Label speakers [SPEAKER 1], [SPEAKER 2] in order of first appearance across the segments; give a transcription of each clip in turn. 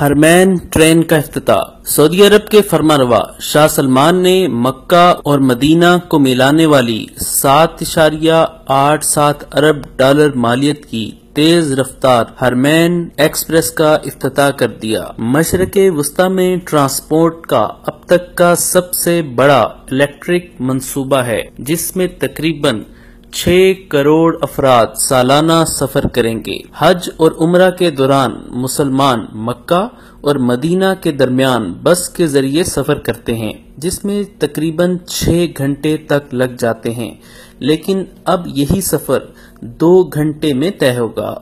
[SPEAKER 1] Hermann train کا افتتاح۔ سعودی عرب کے فرمانروا شاہ سلمان نے مکہ اور مدینہ کو ملانے والی سات اشاریہ آٹھ سات ارب ڈالر مالیت کی تیز رفتار ہرمین ایکسپریس کا افتتاح کر دیا۔ مشرق وسطی میں ٹرانسپورٹ کا اب تک کا سب سے بڑا الیکٹرک منصوبہ ہے، جس میں تقریباً چھ کروڑ افراد سالانہ سفر کریں گے۔ حج اور عمرہ کے دوران مسلمان مکہ اور مدینہ کے درمیان بس کے ذریعے سفر کرتے ہیں، جس میں تقریباً چھ گھنٹے تک لگ جاتے ہیں۔ لیکن اب یہی سفر دو گھنٹے میں طے ہوگا۔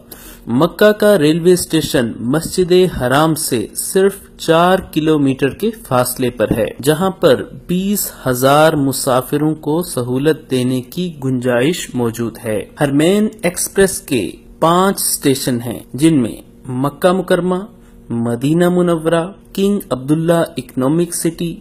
[SPEAKER 1] مکہ کا ریلوے اسٹیشن مسجد حرام سے صرف چار کلومیٹر کے فاصلے پر ہے، جہاں پر بیس ہزار مسافروں کو سہولت دینے کی گنجائش موجود ہے۔ ہرمین ایکسپریس کے پانچ اسٹیشن ہیں، جن میں مکہ مکرمہ، مدینہ منورہ، King Abdullah economic city,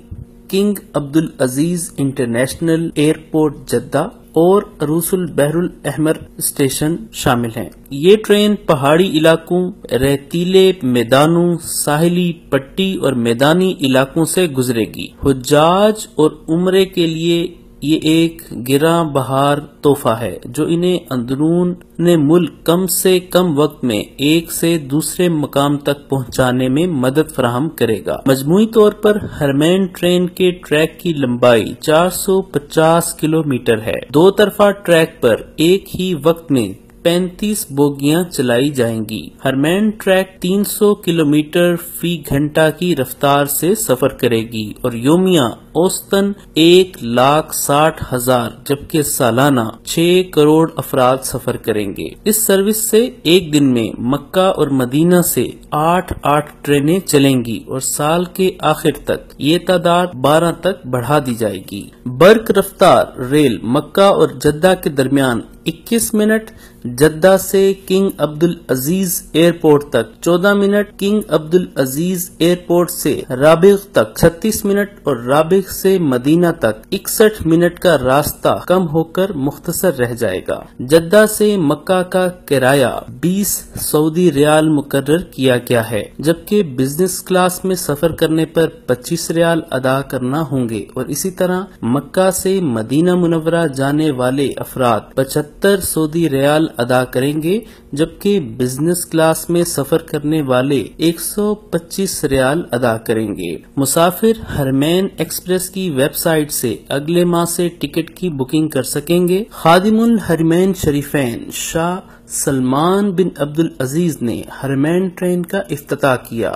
[SPEAKER 1] King Abdul Aziz international airport Jeddah اور روس البحر الاحمر اسٹیشن شامل ہیں۔ یہ ٹرین پہاڑی علاقوں، ریتیلے میدانوں، ساحلی پٹی اور میدانی علاقوں سے گزرے گی۔ حجاج اور عمرے کے لیے یہ ایک گراں بہار تحفہ ہے جو انہیں اندرون ملک کم سے کم وقت میں ایک سے دوسرے مقام تک پہنچانے میں مدد فراہم کرے گا۔ مجموعی طور پر ہرمین ٹرین کے ٹریک کی لمبائی چار سو پچاس کلو میٹر ہے۔ دو طرفہ ٹریک پر ایک ہی وقت میں پینتیس بوگیاں چلائی جائیں گی۔ ہرمین ٹریک تین سو کلو میٹر فی گھنٹہ کی رفتار سے سفر کرے گی اور یومیہ اوسطن ایک لاکھ ساٹھ ہزار، جبکہ سالانہ چھ کروڑ افراد سفر کریں گے۔ اس سروس سے ایک دن میں مکہ اور مدینہ سے آٹھ آٹھ ٹرینیں چلیں گی اور سال کے آخر تک یہ تعداد بارہ تک بڑھا دی جائے گی۔ برق رفتار ریل مکہ اور جدہ کے درمیان اکیس منٹ، جدہ سے کنگ عبد العزیز ایئرپورٹ تک چودہ منٹ، کنگ عبد العزیز ایئرپورٹ سے رابغ تک چھتیس منٹ اور رابغ سے مدینہ تک اکسٹھ منٹ کا راستہ کم ہو کر مختصر رہ جائے گا۔ جدہ سے مکہ کا کرایہ بیس سعودی ریال مقرر کیا گیا ہے، جبکہ بزنس کلاس میں سفر کرنے پر پچیس ریال ادا کرنا ہوں گے۔ اور اسی طرح مکہ سے مدینہ منورہ جانے والے افراد پچہتر سعودی ریال ادا کریں گے، جبکہ بزنس کلاس میں سفر کرنے والے ایک سو پچیس ریال ادا کریں گے۔ مسافر ہرمین ایکسپریس کی ویب سائٹ سے اگلے ماہ سے ٹکٹ کی بکنگ کر سکیں گے۔ خادم الحرمین شریفین شاہ سلمان بن عبد العزیز نے ہرمین ٹرین کا افتتاح کیا۔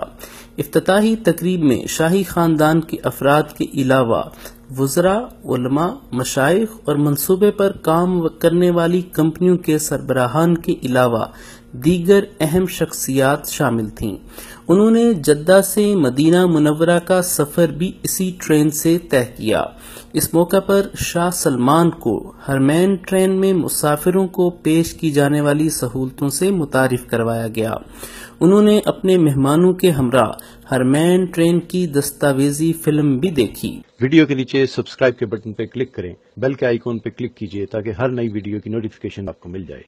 [SPEAKER 1] افتتاحی تقریب میں شاہی خاندان کے افراد کے علاوہ وزراء علماء مشائق اور منصوبے پر کام کرنے والی کمپنیوں کے سربراہان کے علاوہ دیگر اہم شخصیات شامل تھیں۔ انہوں نے جدہ سے مدینہ منورہ کا سفر بھی اسی ٹرین سے طے کیا۔ اس موقع پر شاہ سلمان کو ہرمین ٹرین میں مسافروں کو پیش کی جانے والی سہولتوں سے متعارف کروایا گیا۔ انہوں نے اپنے مہمانوں کے ہمراہ ہرمین ٹرین کی دستاویزی فلم بھی دیکھی۔
[SPEAKER 2] ویڈیو کے نیچے سبسکرائب کے بٹن پہ کلک کریں، بیل کے آئیکن پہ کلک کیجیے تاکہ ہر نئی ویڈیو کی نوٹیفکیشن آپ کو مل جائے۔